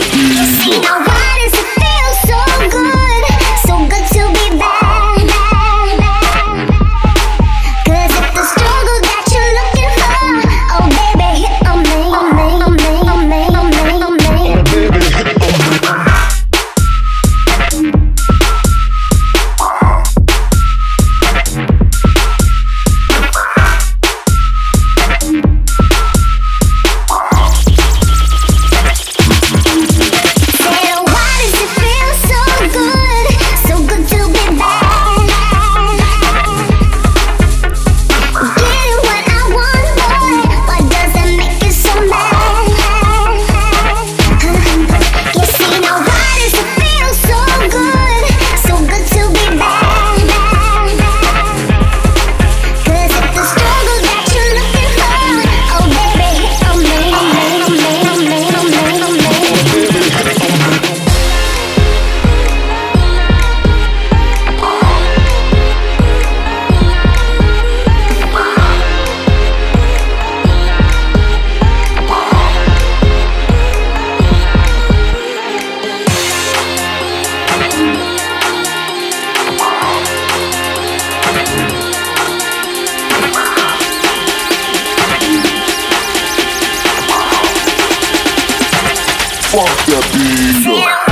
Peace. Forte a